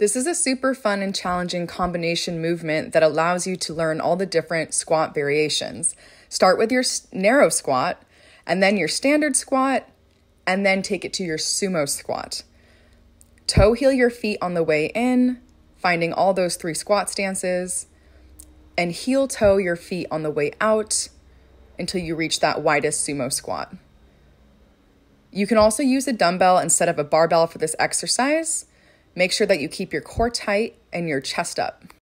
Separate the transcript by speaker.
Speaker 1: This is a super fun and challenging combination movement that allows you to learn all the different squat variations. Start with your narrow squat, and then your standard squat, and then take it to your sumo squat. Toe heel your feet on the way in, finding all those three squat stances, and heel toe your feet on the way out until you reach that widest sumo squat. You can also use a dumbbell instead of a barbell for this exercise. Make sure that you keep your core tight and your chest up.